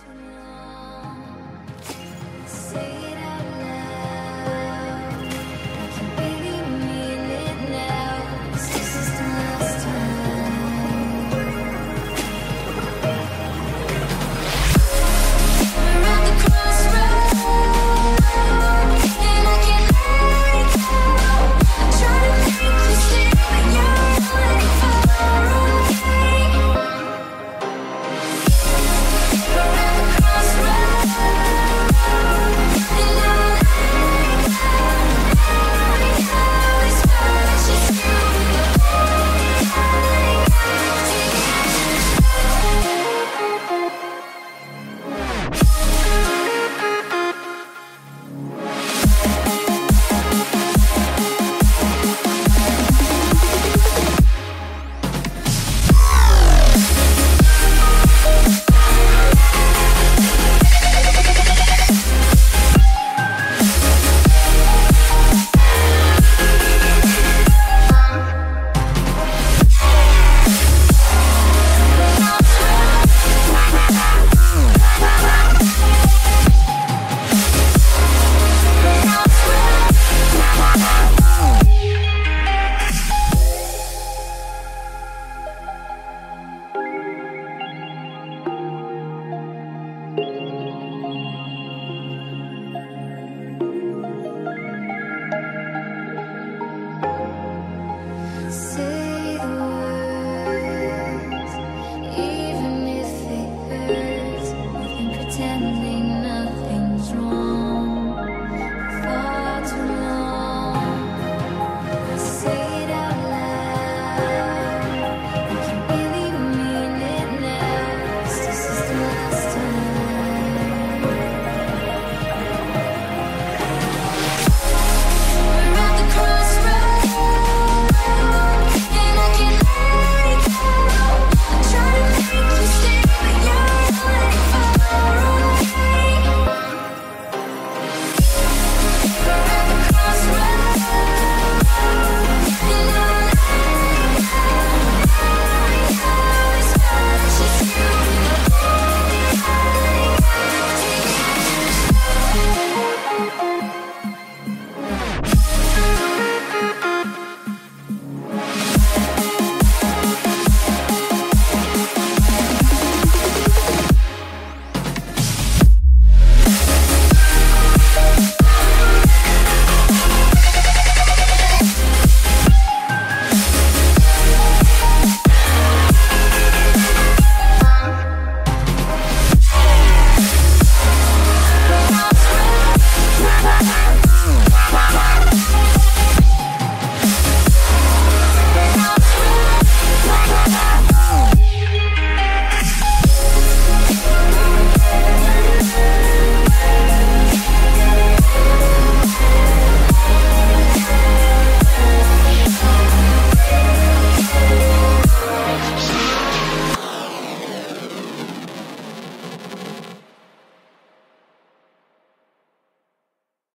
tonight